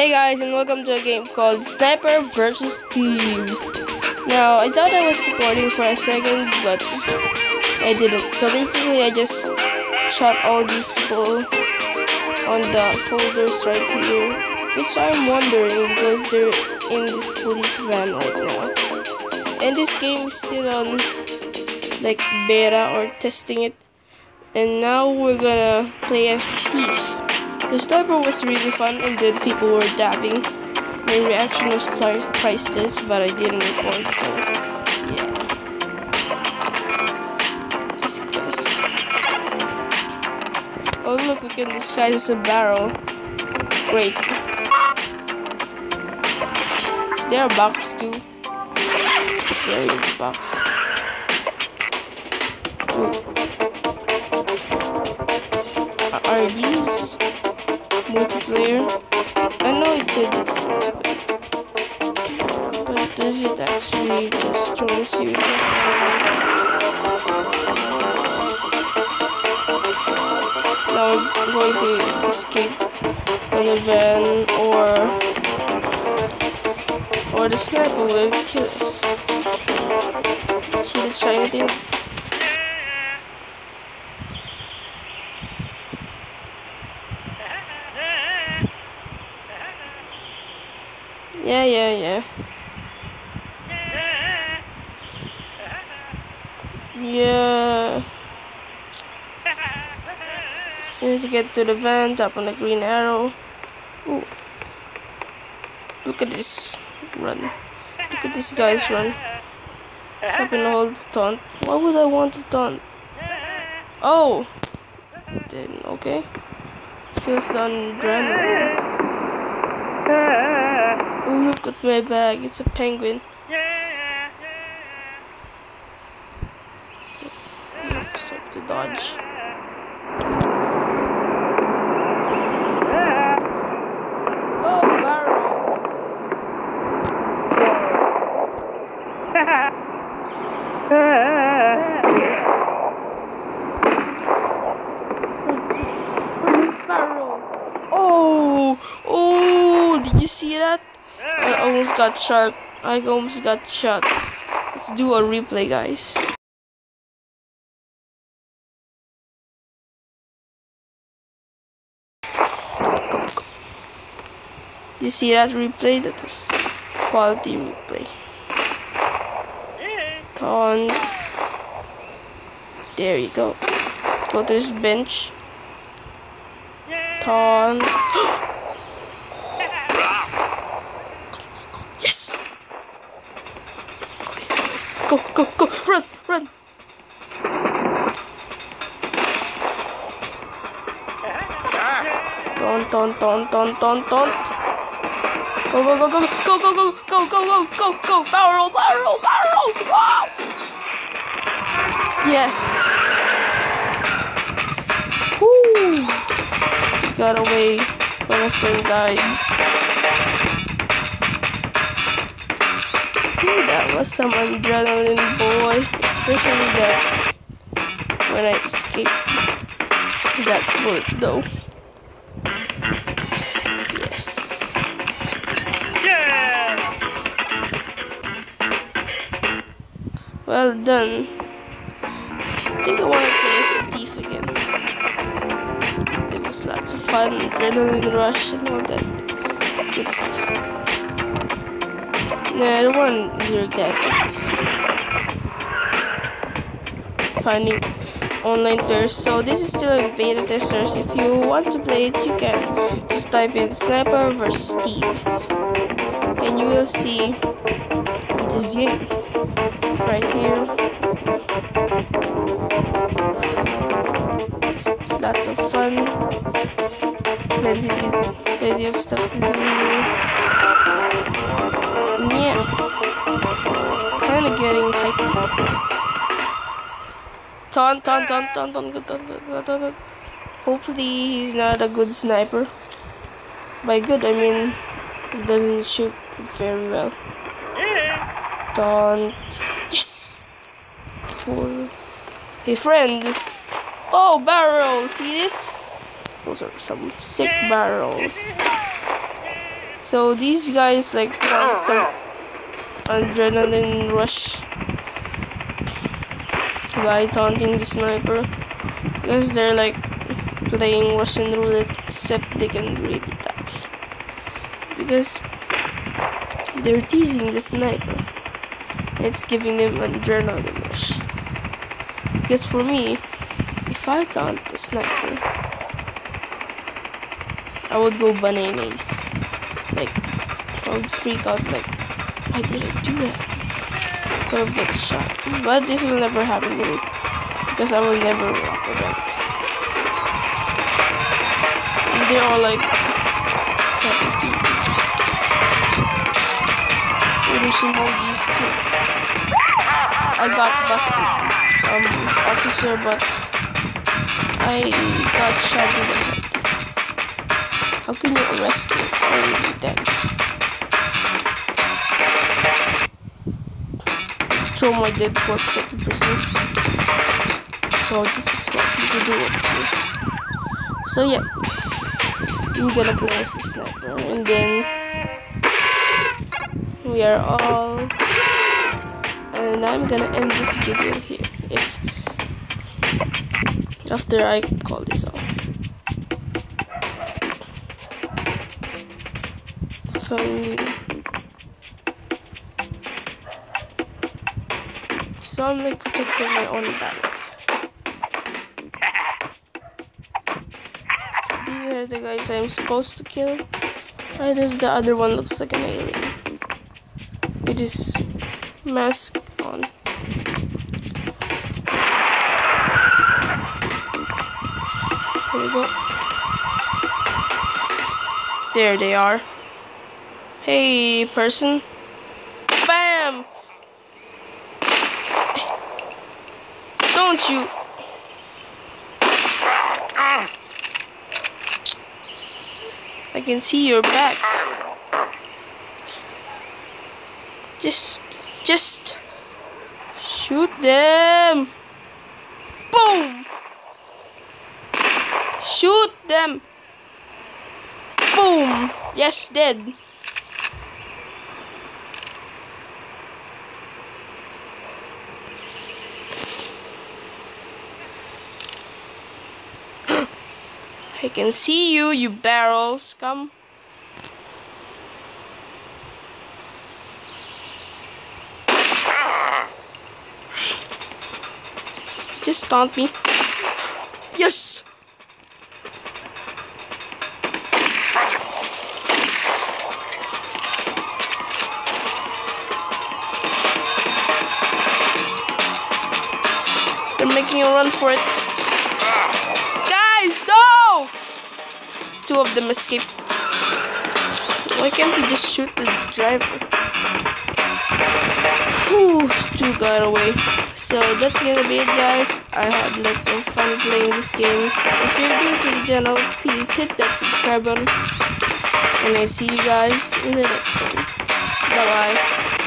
Hey guys, and welcome to a game called Sniper vs. Thieves. Now, I thought I was supporting for a second, but I didn't. So basically, I just shot all these people on the folders right here, which I'm wondering because they're in this police van right now. And this game is still on like beta or testing it. And now we're gonna play as thief. The sniper was really fun and then people were dabbing. My reaction was priceless, but I didn't record, so yeah. Disguise. Oh look, we can disguise as a barrel. Great. Is there a box too? There is a box. Are these multiplayer. I know it said it's multiplayer. But does it actually just join you? Now I'm going to escape from the van or or the sniper will kill us. See the shiny thing? Yeah, yeah, yeah. Yeah. Need to get to the van, tap on the green arrow. Ooh. Look at this run. Look at this guy's run. Tap and hold to taunt. Why would I want to taunt? Oh! Then, okay. Feels done adrenaline. Oh, look at my bag. It's a penguin. To dodge. Oh, barrel. barrel. Oh, oh, did you see that? I almost got shot. I almost got shot. Let's do a replay, guys. Go, go. Do you see that replay? That was quality replay. Taunt. There you go. Go to this bench. Taunt. Yes! Go, go, go, run, run! Ton, ton, ton, ton, ton, ton. Go, go, go, go, go, go, go, go, go, go, go, go, barrel, barrel, barrel! Wow! Yes! Woo! Got away when a friend died. That was some adrenaline, boy. Especially that when I escaped that bullet, though. Well done. I think I want to play as a thief again. It was lots of fun, adrenaline rush, and all that good stuff. Nah, I don't want your gadgets. Finding online players. So this is still in beta testers. If you want to play it, you can just type in Sniper versus Thieves, and you will see game right here. Lots of fun. Plenty, plenty of stuff to do here. And yeah, kind of getting hyped. Ton, ton, ton, ton, ton, ton, ton, ton, ton. Hopefully he's not a good sniper. By good, I mean he doesn't shoot very well. Taunt. Yes! Full. Hey, friend. Oh, barrels. See this? Those are some sick barrels. So these guys like want some adrenaline rush by taunting the sniper because they're like playing Russian roulette except they can really die because they're teasing the sniper it's giving them adrenaline rush. Because for me if I taunt the sniper I would go bananas. Like I would freak out like why did I do that? Could have get shot. But this will never happen to me. Because I will never walk around. They're all like happy feet. Producing all these too. I got busted, um, officer, but I got shot in the head. How can you arrest me already then? Throw my dead corpse at the prison. So this is what people do with this. So yeah. I'm gonna play as the sniper and then we are all and I'm gonna end this video here if after I call this off. So so I'm like protecting my own back. These are the guys I'm supposed to kill. Why does the other one looks like an alien? It is mask on. Here we go. There they are. Hey, person. Bam! Don't you... I can see your back. Just, just shoot them. Boom. Shoot them. Boom. Yes, dead. I can see you, you barrels. Come. Just taunt me. Yes! Making a run for it. two of them escaped. Why can't we just shoot the driver? Whew, two got away. So that's gonna be it guys. I had lots of fun playing this game. If you're new to the channel, please hit that subscribe button. And I see you guys in the next one. Bye bye.